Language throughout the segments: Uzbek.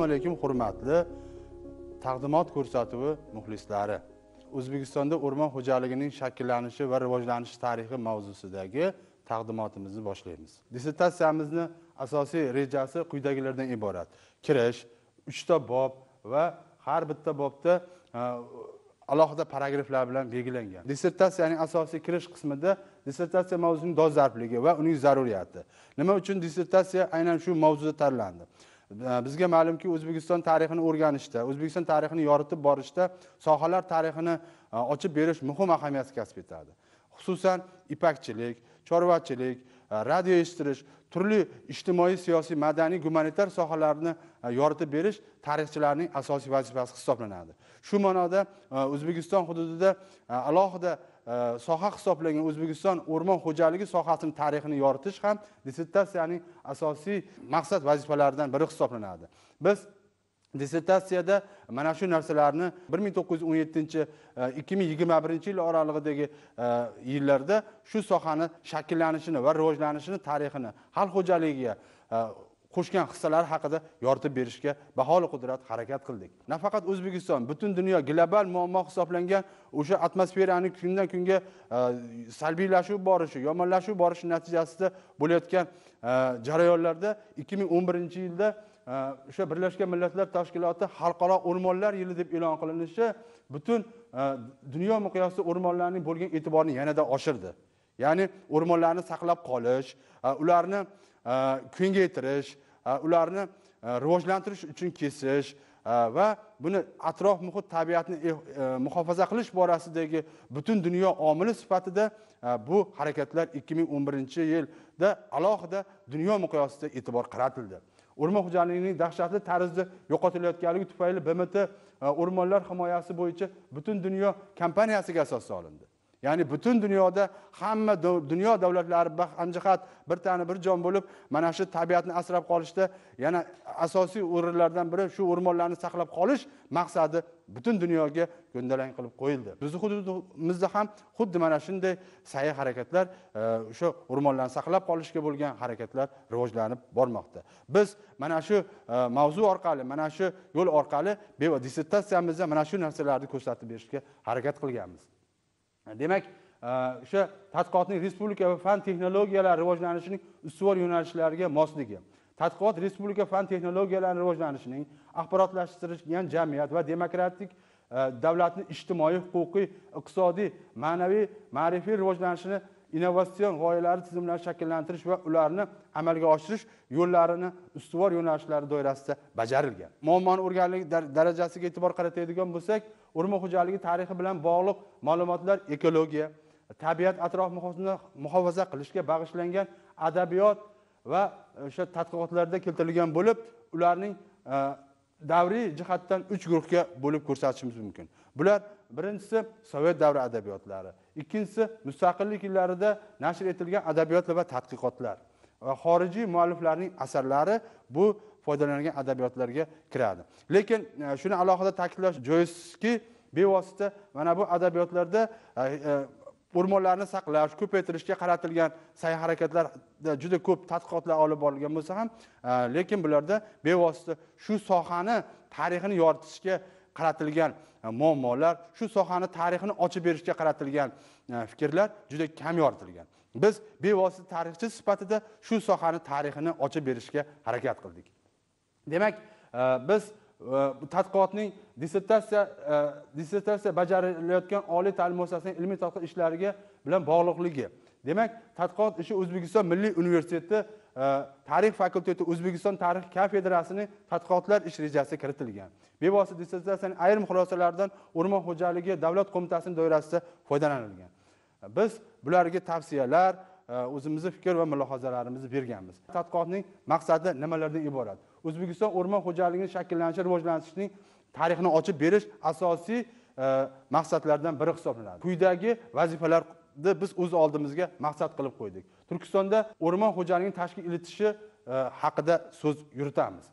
assalomu alaykum hurmatli taqdimot ko'rsatuvi muxlislari. O'zbekistonda o'rmon xo'jaligining shakllanishi va rivojlanishi tarixi mavzusidagi taqdimotimizni boshlaymiz. Dissertatsiyamizni asosiy rejasi quyidagilardan iborat. Kirish uchta bob va har bitta bobda e, alohida paragraflar bilan belgilangan. Dissertatsiyaning asosiy kirish qismida dissertatsiya mavzusining dolzarbligi va uning zaruriyati. Nima uchun dissertatsiya aynan shu mavzuda tanlandi? Bizga ma'lumki o'zbekiston tarixini o'rganishda o'zbekiston tarixini yoritib borishda sohalar tarixini e, ochib berish muhim ahamiyat kasb etadi. Xususan ipakchilik chorvachilik e, radio eshittirish turli ijtimoiy siyosiy madaniy gumanitar sohalarni e, yoritib berish tarixchilarning asosiy vazifasi hisoblanadi. Shu ma'noda o'zbekiston hududida alohida soha hisoblangan o'zbekiston o'rmon xo'jaligi sohasini tarixini yoritish ham dissertatsiyaning asosiy maqsad vazifalaridan biri hisoblanadi. Biz dissertatsiyada mana shu narsalarni bir ming to'qqiz yuz o'n yettinchi e, ikki ming yigirma birinchi yil oralig'idagi e, yillarda shu sohani shakllanishini va rivojlanishini tarixini xalq xo'jaligiga e, qo'shgan hissalari haqida yoritib berishga baholi qudrat harakat qildik. Nafaqat o'zbekiston butun dunyo global muammo hisoblangan o'sha atmosferani kundan kunga e, salbiylashuv borishi yomonlashuv borishi natijasida bo'layotgan e, jarayonlarda ikki ming o'n birinchi yilda e, o'sha birlashgan millatlar tashkiloti xalqaro o'rmonlar yili deb e'lon qilinishi butun dunyo miqyosida o'rmonlarning bo'lgan e'tiborini yanada oshirdi. Ya'ni o'rmonlarni saqlab qolish ularni kengaytirish ularni rivojlantirish uchun kesish va buni atrof muhit tabiatni eh, e, muhofaza qilish borasidagi butun dunyo omili sifatida bu harakatlar ikki ming o'n birinchi yilda alohida dunyo miqyosida e'tibor qaratildi. O'rmon xo'jaligining dahshatli tarzda yo'qotilayotganligi tufayli bmt o'rmonlar himoyasi bo'yicha butun dunyo kompaniyasiga asos solindi. Ya'ni butun dunyoda hamma dunyo davlatlari hamjihat bir tana bir jon bo'lib mana shu tabiatni asrab qolishda yana asosiy o'rinlardan biri shu o'rmonlarni saqlab qolish maqsadi butun dunyoga ko'ndalang qilib qo'yildi. Bizni hududimizda ham xuddi mana shunday sa'y harakatlar e, o'sha o'rmonlarni saqlab qolishga bo'lgan harakatlar rivojlanib bormoqda. Biz mana shu e, mavzu orqali mana shu yo'l orqali dissertatsiyamizda mana shu narsalarni ko'rsatib berishga harakat qilganmiz. Demak e, o'sha tadqiqotning respublika va fan texnologiyalari rivojlanishining ustuvor yo'nalishlariga mosligi tadqiqot respublika fan texnologiyalari rivojlanishining axborotlashtirilgan jamiyat va demokratik e, davlatni ijtimoiy huquqiy iqtisodiy ma'naviy ma'rifiy rivojlanishini innovatsion g'oyalar tizimlarini shakllantirish va ularni amalga oshirish yo'llarini ustuvor yo'nalishlari doirasida bajarilgan. Muammoni o'rganlik darajasiga e'tibor qaratadigan bo'lsak o'rmon xo'jaligi tarixi bilan bog'liq ma'lumotlar ekologiya tabiat atrof muhitini muhofaza qilishga bag'ishlangan adabiyot va o'sha tadqiqotlarda keltirilgan bo'lib ularning e, davriy jihatdan uch guruhga bo'lib ko'rsatishimiz mumkin. Bular birinchisi sovet davri adabiyotlari ikkinchisi mustaqillik yillarida nashr etilgan adabiyotlar va tadqiqotlar va xorijiy mualliflarning asarlari bu foydalanilgan adabiyotlarga kiradi. Lekin e, shuni alohida ta'kidlash joizki bevosita mana bu adabiyotlarda e, e, o'rmonlarni saqlash ko'paytirishga qaratilgan sa'y harakatlar juda ko'p tadqiqotlar olib borilgan bo'lsa ham e, lekin bularda bevosita shu sohani tarixini yoritishga qaratilgan e, muammolar shu sohani tarixini ochib berishga qaratilgan e, fikrlar juda kam yoritilgan. Biz bevosita tarixchi sifatida shu sohani tarixini ochib berishga harakat qildik. Demak biz tadqiqotning dissertatsiya e, dissertatsiya bajarilayotgan oliy ta'lim muassasasining ilmiy tadqiqot ishlariga bilan bog'liqligi. Demak tadqiqot ishi o'zbekiston milliy universiteti e, tarix fakulteti o'zbekiston tarix kafedrasining tadqiqotlar ish rejasiga kiritilgan. Bevosita dissertatsiyaning ayrim xulosalaridan o'rmon xo'jaligi davlat qo'mitasining doirasida foydalanilgan. Biz bularga tavsiyalar e, o'zimizni fikr va mulohazalarimizni berganmiz. Tadqiqotning maqsadi nimalardan iborat? O'zbekiston o'rmon xo'jaligini shakllanishi rivojlanishining tarixini ochib berish asosiy e, maqsadlardan biri hisoblanadi. Quyidagi vazifalarni biz o'z oldimizga maqsad qilib qo'ydik. Turkistonda o'rmon xo'jaligini tashkil etishi e, haqida so'z yuritamiz.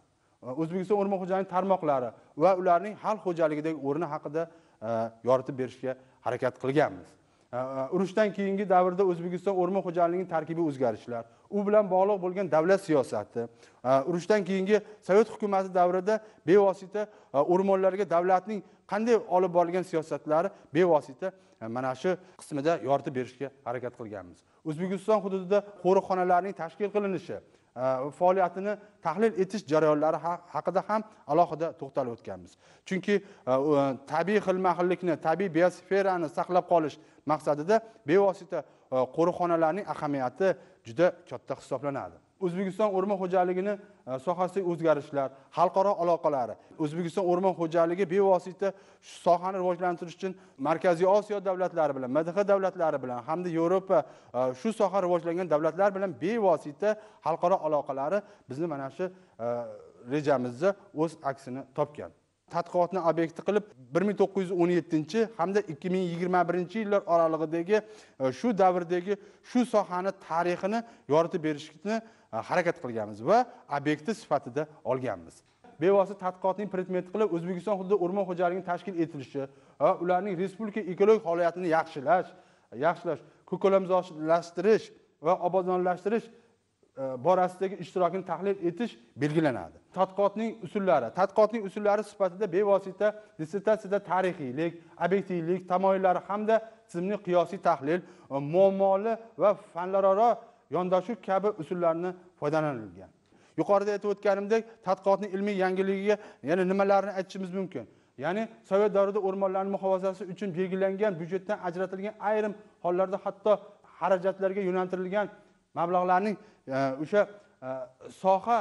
E, o'zbekiston o'rmon xo'jaligi tarmoqlari va ularning xalq xo'jaligidagi o'rni haqida yoritib berishga harakat qilganmiz. Urushdan keyingi davrda o'zbekiston o'rmon xo'jaligining tarkibiy o'zgarishlar. U bilan bog'liq bo'lgan davlat siyosati. Urushdan keyingi sovet hukumati davrida bevosita e, o'rmonlarga davlatning qanday olib borilgan siyosatlari bevosita e, mana shu qismida yoritib berishga harakat qilganmiz. O'zbekiston hududida qo'riqxonalarning tashkil qilinishi e, faoliyatini tahlil etish jarayonlari haqida ham alohida to'xtalib o'tganmiz. Chunki tabiiy xilma xillikni tabiiy biosferani saqlab qolish maqsadida bevosita e, qo'riqxonalarning ahamiyati juda katta hisoblanadi. O'zbekiston o'rmon xo'jaligini e, sohasidagi o'zgarishlar xalqaro aloqalari o'zbekiston o'rmon xo'jaligi bevosita shu sohani rivojlantirish uchun markaziy osiyo davlatlari bilan mdh davlatlari bilan hamda yevropa e, shu soha rivojlangan davlatlar bilan bevosita xalqaro aloqalari bizni mana shu rejamizda o'z aksini topgan. Tadqiqotni obyekti qilib bir ming to'qqiz yuz o'n yettinchi hamda ikki ming yigirma birinchi yillar oralig'idagi e, shu davrdagi shu sohani tarixini yoritib berishni e, harakat qilganmiz va obyekti sifatida olganmiz. Bevosita tadqiqotning predmeti qilib o'zbekiston hududida o'rmon xo'jaligini tashkil etilishi va ularning respublika ekologik holatini yaxshilash yaxshilash ko'kalamzorlashtirish va obodonlashtirish E, borasidagi ishtirokini tahlil etish belgilanadi. Tadqiqotning usullari tadqiqotning usullari sifatida bevosita dissertatsiyada tarixiylik obyektivlik tamoyillari hamda tizimli qiyosiy tahlil e, muammoli va fanlararo yondashuv kabi usullarni foydalanilgan. Yuqorida aytib o'tganimdek tadqiqotning ilmiy yangiligiga yana nimalarni aytishimiz mumkin? Ya'ni sovet davrida o'rmonlarni muhofazasi uchun belgilangan byudjetdan ajratilgan ayrim hollarda hatto xarajatlarga yo'naltirilgan mablag'larning e, o'sha e, soha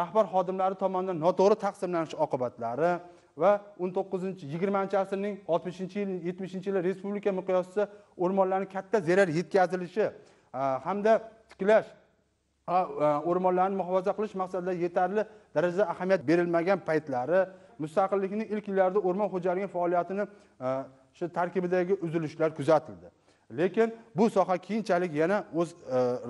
rahbar xodimlari tomonidan noto'g'ri taqsimlanishi oqibatlari va o'n to'qqizinchi yigirmanchi asrning oltmishinchi yil yetmishinchi yillar respublika miqyosida o'rmonlarni katta zarar yetkazilishi e, hamda tiklash o'rmonlarni muhofaza qilish maqsadida yetarli darajada ahamiyat berilmagan paytlari mustaqillikning ilk yillarida o'rmon xo'jaligi faoliyatini shu tarkibidagi uzilishlar kuzatildi. Lekin bu soha keyinchalik yana o'z e,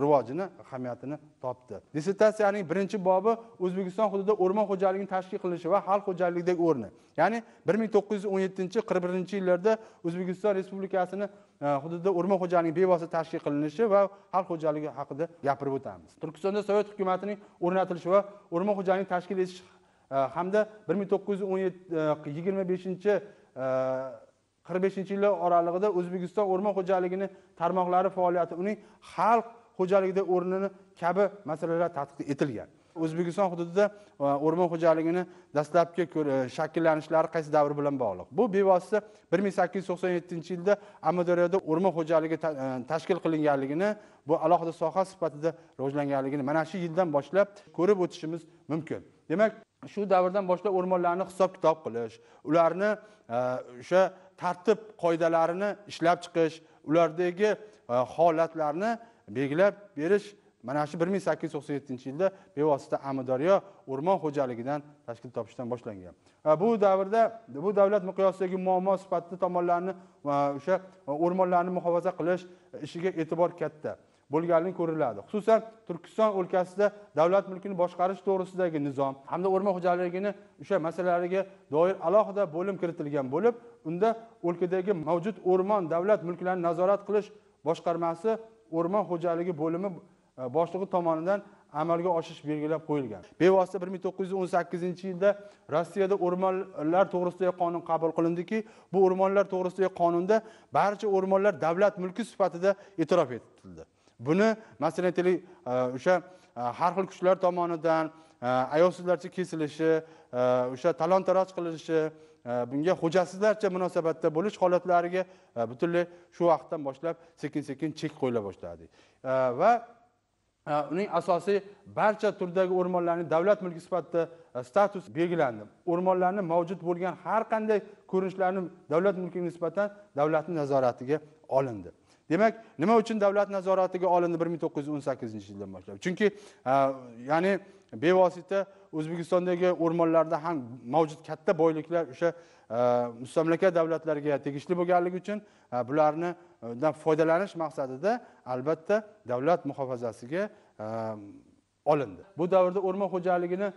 rivojini ahamiyatini topdi. Dissertatsiyaning birinchi bobi o'zbekiston hududida o'rmon xo'jaligini tashkil qilinishi va xalq xo'jaligidagi o'rni. Ya'ni bir ming to'qqiz yuz o'n yettinchi qirq birinchi yillarda o'zbekiston respublikasini e, hududida o'rmon xo'jaligi bevosita tashkil qilinishi va xalq xo'jaligi haqida gapirib o'tamiz. Turkistonda sovet hukumatining o'rnatilishi va o'rmon xo'jaligini tashkil etish e, hamda bir ming to'qqiz yuz o'n e, yigirma beshinchi e, qirq beshinchi yillar oralig'ida o'zbekiston o'rmon xo'jaligini tarmoqlari faoliyati uning xalq xo'jaligida o'rnini kabi masalalar tadqiq etilgan. O'zbekiston hududida e, o'rmon xo'jaligini dastlabki e, shakllanishlari qaysi davr bilan bog'liq? Bu bevosita bir ming sakkiz yuz to'qson yettinchi yilda amudaryoda o'rmon xo'jaligi e, tashkil qilinganligini bu alohida soha sifatida rivojlanganligini mana shu yildan boshlab ko'rib o'tishimiz mumkin. Demak shu davrdan boshlab o'rmonlarni hisob kitob qilish ularni e, o'sha tartib qoidalarini ishlab chiqish ulardagi e, holatlarni belgilab berish mana shu bir ming sakkiz yuz to'qson yettinchi yilda bevosita amudaryo o'rmon xo'jaligidan tashkil topishdan boshlangan. E, bu davrda bu davlat miqyosidagi muammo sifatida tomonlarni o'sha e, o'rmonlarni muhofaza qilish ishiga e'tibor katta. Bo'lganligi ko'riladi. Xususan turkiston o'lkasida davlat mulkini boshqarish to'g'risidagi nizom hamda o'rmon xo'jaligini o'sha masalalariga doir alohida bo'lim kiritilgan bo'lib unda o'lkadagi mavjud o'rmon davlat mulklarini nazorat qilish boshqarmasi o'rmon xo'jaligi bo'limi e, boshlig'i tomonidan amalga oshirish belgilab qo'yilgan. Bevosita bir ming to'qqiz yuz o'n sakkizinchi yilda rossiyada o'rmonlar to'g'risidagi qonun qabul qilindiki bu o'rmonlar to'g'risidagi qonunda barcha o'rmonlar davlat mulki sifatida e'tirof etildi. Buni masalan aytaylik e, o'sha e, har xil kuchlar tomonidan e, ayovsizlarcha kesilishi o'sha talon taroj qilinishi bunga xo'jasizlarcha munosabatda bo'lish holatlariga butunlay shu vaqtdan boshlab sekin sekin chek qo'yila boshladi. Va uning asosiy barcha turdagi o'rmonlarning davlat mulki sifatida status belgilandi. O'rmonlarni mavjud bo'lgan har qanday ko'rinishlarni davlat mulkiga nisbatan davlatni nazoratiga olindi. Demak nima uchun davlat nazoratiga olindi bir ming to'qqiz yuz o'n sakkizinchi yildan boshlab? Chunki ya'ni bevosita o'zbekistondagi o'rmonlarda ham mavjud katta boyliklar o'sha mustamlaka davlatlarga tegishli bo'lganligi uchun bularni foydalanish maqsadida albatta davlat muhofazasiga olindi. Bu davrda o'rmon xo'jaligini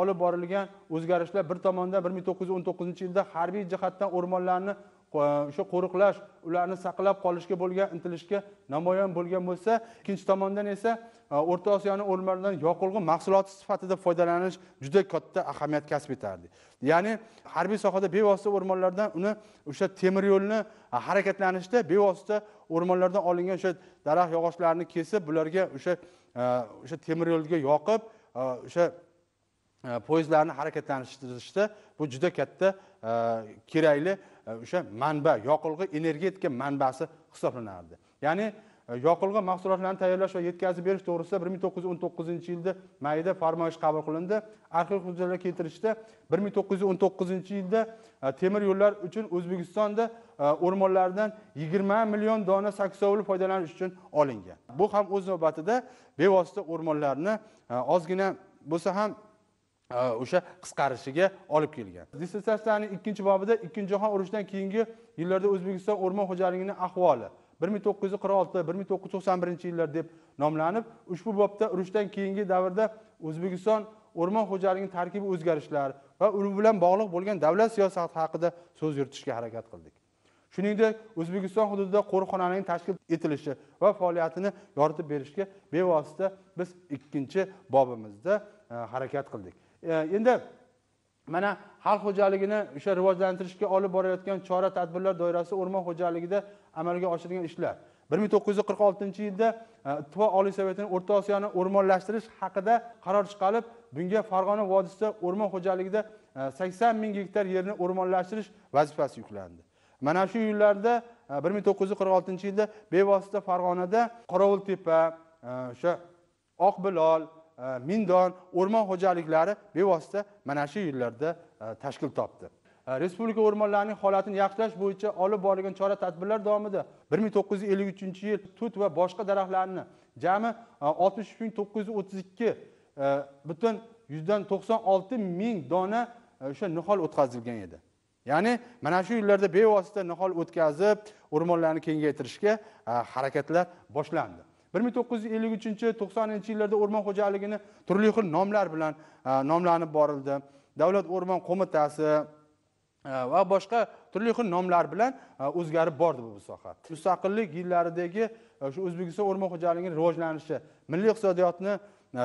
olib borilgan o'zgarishlar bir tomondan bir ming to'qqiz yuz o'n to'qqizinchi yilda harbiy jihatdan o'rmonlarni o'sha qo'riqlash ularni saqlab qolishga bo'lgan intilishga namoyon bo'lgan bo'lsa ikkinchi tomondan esa e, o'rta osiyoni o'rmonlaridan yoqilg'i mahsuloti sifatida foydalanish juda katta ahamiyat kasb etardi. Ya'ni harbiy sohada bevosita o'rmonlardan uni o'sha temir yo'lni e, harakatlanishda bevosita o'rmonlardan olingan o'sha daraxt yog'ochlarini kesib bularga o'sha e, o'sha temir yo'lga yoqib o'sha poyezdlarni harakatlantirishda bu juda katta kerakli o'sha manba yoqilg'i energetika manbasi hisoblanardi. Ya'ni e, yoqilg'i mahsulotlarini tayyorlash va yetkazib berish to'g'risida bir ming to'qqiz yuz o'n to'qqizinchi yilda mayda farmoyish qabul qilindi. Arxiv hujjatlar keltirishda bir ming to'qqiz yuz o'n to'qqizinchi yilda e, temir yo'llar uchun o'zbekistonda e, o'rmonlardan yigirma million dona saksovul foydalanish uchun olingan. Bu ham o'z navbatida bevosita o'rmonlarni ozgina bo'lsa ham Э, o'sha qisqarishiga olib kelgan. Dissertatsiyani ikkinchi bobida ikkinchi jahon urushidan keyingi yillarda o'zbekiston o'rmon xo'jaligining ahvoli bir ming to'qqiz yuz qirq olti bir ming to'qqiz yuz to'qson birinchi yillar deb nomlanib ushbu bobda urushdan keyingi davrda o'zbekiston o'rmon xo'jaligining tarkibi o'zgarishlar va u bilan bog'liq bo'lgan davlat siyosati haqida so'z yuritishga harakat qildik. Shuningdek o'zbekiston hududida qo'riqxonaning tashkil etilishi va faoliyatini yoritib berishga bevosita biz ikkinchi bobimizda e, harakat qildik. Endi mana xalq xo'jaligini o'sha rivojlantirishga olib borayotgan chora tadbirlar doirasida o'rmon xo'jaligida amalga oshirilgan ishlar. Bir ming to'qqiz yuz qirq oltinchi yilda e, ittifoq oliy sovetini o'rta osiyoni o'rmonlashtirish haqida qaror chiqarilib bunga farg'ona vodiysida o'rmon xo'jaligida e, sakson ming gektar yerni o'rmonlashtirish vazifasi yuklandi. Mana shu yillarda e, bir ming to'qqiz yuz qirq oltinchi yilda bevosita farg'onada qorovultepa e, o'sha oqbilol Э, mindon o'rmon xo'jaliklari bevosita mana shu yillarda э, tashkil topdi. Э, Respublika o'rmonlarining holatini yaxshilash bo'yicha olib borilgan chora tadbirlar davomida bir ming to'qqiz yuz ellik uchinchi yil tut va boshqa daraxtlarni jami e, oltmish uch ming to'qqiz yuz o'ttiz ikki e, butun yuzdan to'qson olti ming dona e, o'sha nihol o'tkazilgan edi. Ya'ni mana shu yillarda bevosita nihol o'tkazib o'rmonlarni kengaytirishga e, harakatlar boshlandi. Bir ming to'qqiz yuz ellik uchinchi to'qsoninchi yillarda o'rmon xo'jaligini turli xil nomlar bilan e, nomlanib borildi. Davlat o'rmon qo'mitasi e, va boshqa turli xil nomlar bilan e, o'zgarib bordi bu soha. Mustaqillik yillaridagi shu o'zbekiston o'rmon xo'jaligini rivojlanishi milliy iqtisodiyotni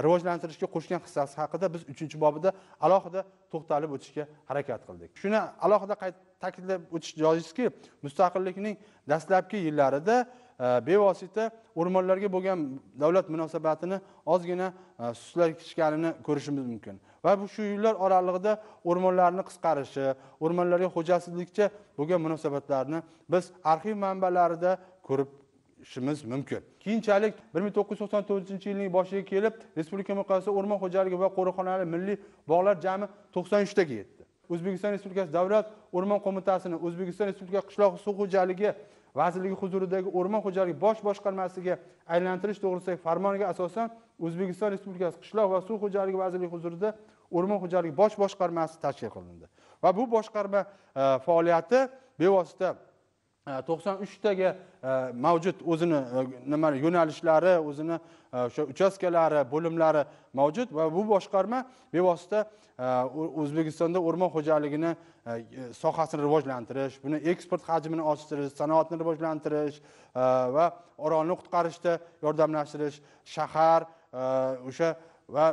rivojlantirishga qo'shgan hissasi haqida biz uchinchi bobida alohida to'xtalib o'tishga harakat qildik. Shuni alohida ta'kidlab o'tish joizki mustaqillikning dastlabki yillarida Э, bevosita o'rmonlarga bo'lgan davlat munosabatini ozgina e, sustlashganini ko'rishimiz mumkin. Va bu shu yillar oralig'ida o'rmonlarni qisqarishi o'rmonlarga xo'jasizlikcha bo'lgan munosabatlarni biz arxiv manbalarida ko'rib ishimiz mumkin. Keyinchalik bir ming to'qqiz yuz to'qson to'rtinchi yilning boshiga kelib respublika miqyosida o'rmon xo'jaligi va qo'riqxonali milliy bog'lar jami to'qson uchtaga yetdi. O'zbekiston respublikasi davlat o'rmon qo'mitasini o'zbekiston respublikasi qishloq suv xo'jaligi vazirligi huzuridagi o'rmon xo'jaligi bosh boshqarmasiga aylantirish to'g'risidagi farmoniga asosan o'zbekiston respublikasi qishloq va suv xo'jaligi vazirligi huzurida o'rmon xo'jaligi bosh boshqarmasi tashkil qilindi. Va bu boshqarma e, faoliyati bevosita Э, to'qson uchtaga э, mavjud o'zini э, nima yo'nalishlari o'zini o'sha uchastkalari bo'limlari mavjud va bu boshqarma bevosita o'zbekistonda o'rmon xo'jaligini e, e, sohasini rivojlantirish buni eksport hajmini oshirish sanoatni rivojlantirish e, va orolni qutqarishda yordamlashtirish shahar o'sha va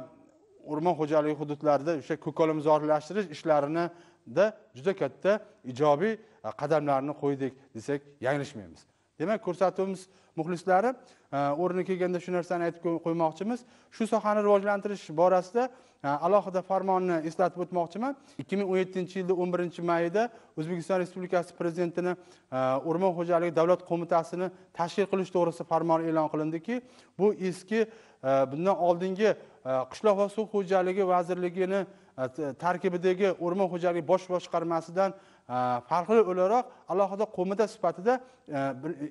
o'rmon xo'jaligi hududlarida o'sha ko'kalamzorlashtirish ishlarinida juda katta ijobiy E, qadamlarni qo'ydik desak yanglishmaymiz. Demak ko'rsatuvimiz muxlislari e, o'rni kelganda shu narsani aytib qo'ymoqchimiz. Shu sohani rivojlantirish borasida e, alohida farmonni eslatib o'tmoqchiman. ikki ming o'n yettinchi yilda o'n birinchi mayida o'zbekiston respublikasi prezidentini o'rmon xo'jaligi davlat qo'mitasini tashkil qilish to'g'risida farmon e'lon qilindiki bu eski bundan oldingi qishloq va suv xo'jaligi vazirligini tarkibidagi o'rmon xo'jaligi bosh boshqarmasidan Э, farqli o'laroq alohida qo'mita sifatida э,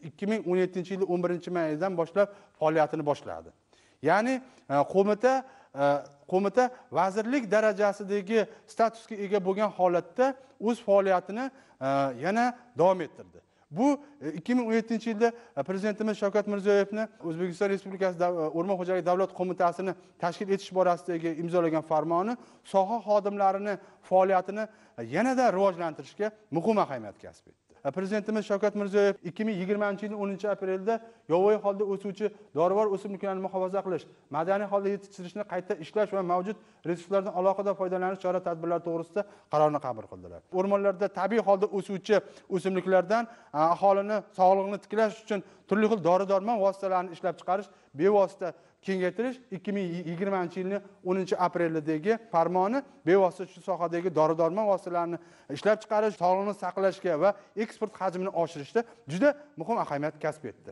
ikki ming o'n yettinchi yilni o'n birinchi maydan boshlab faoliyatini boshladi. Ya'ni e, qo'mita e, qo'mita vazirlik darajasidagi statusga ega bo'lgan holatda o'z faoliyatini e, yana davom ettirdi. Bu e, ikki ming o'n yettinchi yilda e, prezidentimiz shavkat mirziyoyevni o'zbekiston respublikasi e, o'rmon xo'jaligi davlat qo'mitasini tashkil etish borasidagi imzolagan farmoni soha xodimlarini faoliyatini e, yanada rivojlantirishga muhim ahamiyat kasb etdi. E, prezidentimiz shavkat mirziyoyev ikki ming yigirmanchi yilning o'ninchi aprelda yovvoyi holda o'suvchi dorivor o'simliklarni muhofaza qilish madaniy holda yetishtirishni qayta ishlash va mavjud resurslardan alohida foydalanish chora tadbirlari to'g'risida qarorni qabul qildilar. O'rmonlarda tabiiy holda o'suvchi o'simliklardan e, aholini sog'lig'ini tiklash uchun turli xil dori darmon vositalarini ishlab chiqarish bevosita kengaytirish ikki ming yigirmanchi yilni o'ninchi apreldagi farmoni bevosita shu sohadagi dori darmon vositalarini ishlab chiqarish sog'liqni saqlashga va eksport hajmini oshirishda juda muhim ahamiyat kasb etdi.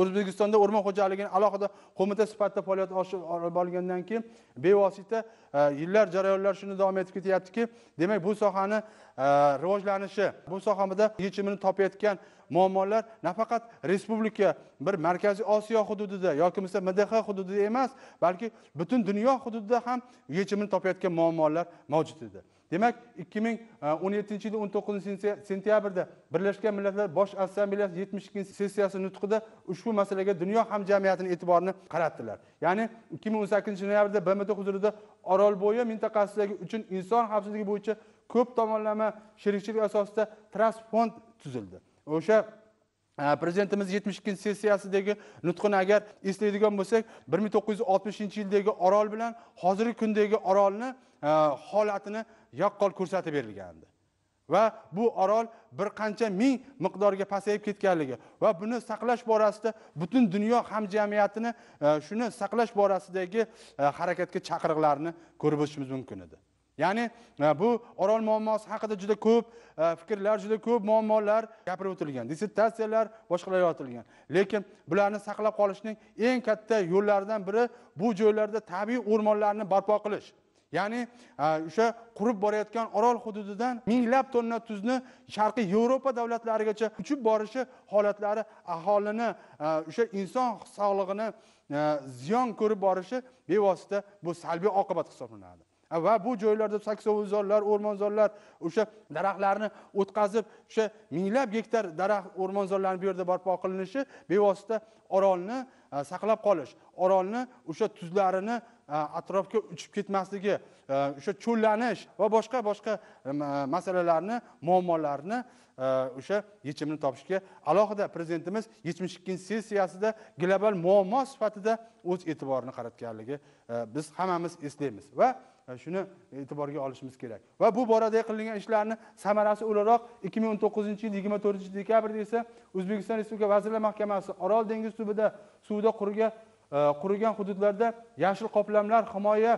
O'zbekistonda o'rmon xo'jaligini alohida qo'mita sifatida faoliyat olib borgandan keyin bevosita e, yillar jarayonlar shuni davom etib ketyaptiki demak bu sohani e, rivojlanishi bu sohada yechimini topayotgan muammolar nafaqat respublika bir markaziy osiyo hududida yoki bo'lmasa mdh hududida emas balki butun dunyo hududida ham yechimini topayotgan muammolar mavjud edi. Demak ikki ming e, o'n yettinchi yilning o'n to'qqizinchi sentyabrda birlashgan millatlar bosh assambleyasi yetmish ikkinchi sessiyasi nutqida ushbu masalaga dunyo hamjamiyatini e'tiborini qaratdilar. Ya'ni ikki ming o'n sakkizinchi noyabrda bmt huzurida orolbo'yi mintaqasidagi uchun inson xavfsizligi bo'yicha ko'p tomonlama sherikchilik asosida trust fond tuzildi. O'sha e, prezidentimiz yetmish ikkinchi sessiyasidagi nutqini agar eslaydigan bo'lsak bir ming to'qqiz yuz oltmishinchi yildagi orol bilan hozirgi kundagi orolni e, holatini yaqqol ko'rsatib berilgandi. Va bu orol bir qancha ming miqdorga pasayib ketganligi va buni saqlash borasida butun dunyo hamjamiyatini e, shuni saqlash borasidagi harakatga chaqiriqlarni ko'rib o'tishimiz mumkin edi. Ya'ni e, bu orol muammosi haqida juda ko'p e, fikrlar juda ko'p muammolar gapirib o'tilgan dissertatsiyalar boshqalar yoritilgan lekin bularni saqlab qolishning eng katta yo'llaridan biri bu joylarda tabiiy o'rmonlarni barpo qilish. Ya'ni e, o'sha qurib borayotgan orol hududidan minglab tonna tuzni sharqiy yevropa davlatlarigacha uchib borishi holatlari aholini o'sha inson sog'lig'ini ziyon ko'rib borishi bevosita bu salbiy oqibat hisoblanadi. Va bu joylarda saksovulzorlar o'rmonzorlar o'sha daraxtlarni o'tkazib o'sha minglab gektar daraxt o'rmonzorlarni bu yerda barpo qilinishi bevosita orolni saqlab qolish orolni o'sha tuzlarini atrofga uchib ketmasligi o'sha cho'llanish va boshqa boshqa masalalarni muammolarni o'sha yechimini topishga alohida prezidentimiz yetmish ikkinchi sessiyasida global muammo sifatida o'z e'tiborini qaratganligi biz hammamiz eslaymiz va shuni e'tiborga olishimiz kerak. Va bu borada qilingan ishlarni samarasi o'laroq ikki ming o'n to'qqizinchi yil yigirma to'rtinchi dekabrda esa o'zbekiston respublika vazirlar mahkamasi orol dengiz tubida suvda qurigan e, qurigan hududlarda yashil qoplamlar himoya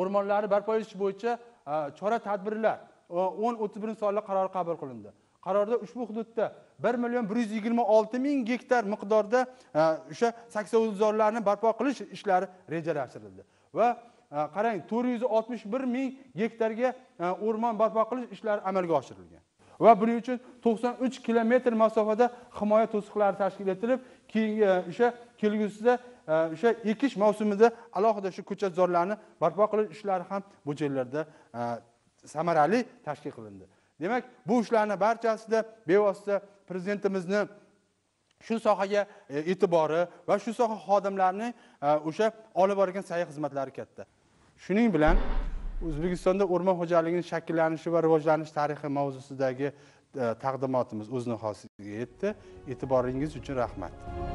o'rmonlari barpo etish bo'yicha e, chora tadbirlar e, o'n o'ttiz birinchi sonli qaror qabul qilindi. Qarorda ushbu hududda bir million bir yuz yigirma olti ming gektar miqdorda o'sha saksovulzorlarni barpo qilish ishlari rejalashtirildi. Va Э, qarang to'rt yuz oltmish bir ming gektarga e, o'rmon barpo qilish ishlari amalga oshirilgan. Va buning uchun to'qson uch kilometr masofada himoya to'siqlari tashkil etilib keyingi e, o'sha kelgusida e, o'sha ekish mavsumida alohida shu ko'chatzorlarni barpo qilish ishlari ham bu joylarda samarali tashkil qilindi. Demak bu ishlarni barchasida bevosita prezidentimizni shu sohaga e'tibori va shu soha xodimlarini o'sha olib borgan sa'y xizmatlari katta. Shuning bilan o'zbekistonda o'rmon xo'jaligini shakllanishi va rivojlanish tarixi mavzusidagi e, taqdimotimiz o'z nihoyasiga yetdi. E'tiboringiz uchun rahmat.